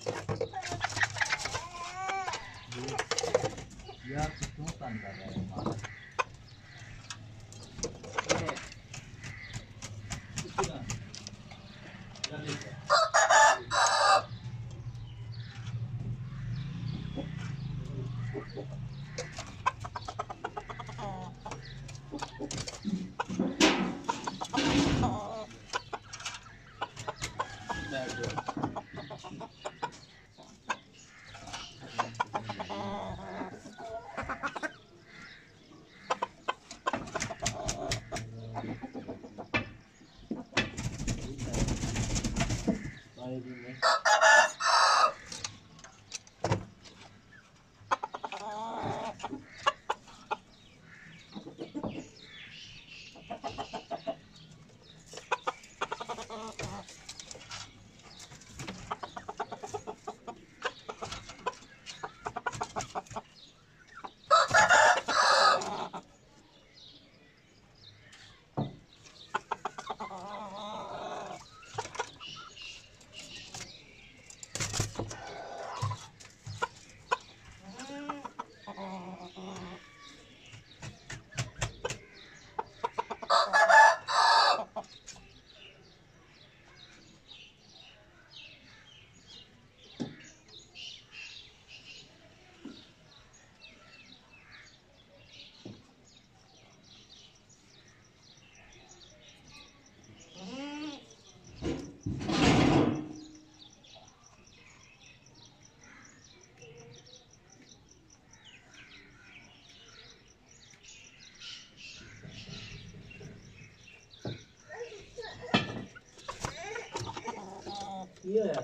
Ya itu kan kagak yang mana. Itu kan. Jadi, Baik ini. yeah.